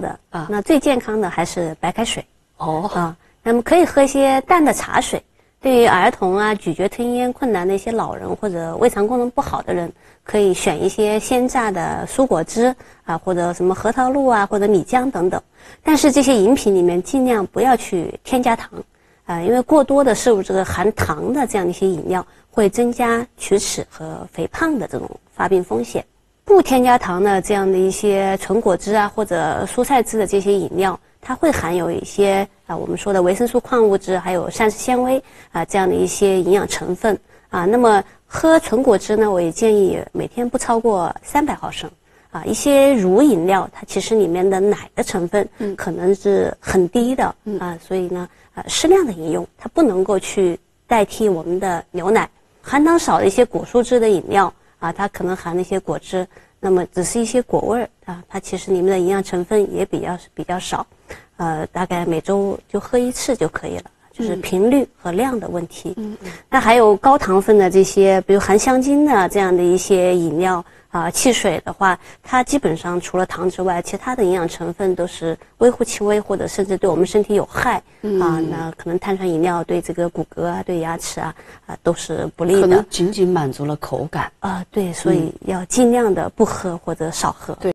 的啊，那最健康的还是白开水哦啊。那么可以喝一些淡的茶水。对于儿童啊、咀嚼吞咽困难的一些老人或者胃肠功能不好的人，可以选一些鲜榨的蔬果汁啊，或者什么核桃露啊，或者米浆等等。但是这些饮品里面尽量不要去添加糖啊，因为过多的摄入这个含糖的这样的一些饮料，会增加龋齿和肥胖的这种发病风险。不添加糖的这样的一些纯果汁啊，或者蔬菜汁的这些饮料，它会含有一些啊我们说的维生素、矿物质，还有膳食纤维啊这样的一些营养成分啊。那么喝纯果汁呢，我也建议每天不超过三百毫升啊。一些乳饮料，它其实里面的奶的成分可能是很低的啊，所以呢啊适量的饮用，它不能够去代替我们的牛奶。含糖少的一些果蔬汁的饮料。啊，它可能含了一些果汁，那么只是一些果味儿啊，它其实里面的营养成分也比较比较少，呃，大概每周就喝一次就可以了，就是频率和量的问题。那还有高糖分的这些，比如含香精的这样的一些饮料。啊，汽水的话，它基本上除了糖之外，其他的营养成分都是微乎其微，或者甚至对我们身体有害。啊，那可能碳酸饮料对这个骨骼啊、对牙齿啊，啊都是不利的。可能仅仅满足了口感。啊，对，所以要尽量的不喝或者少喝。对。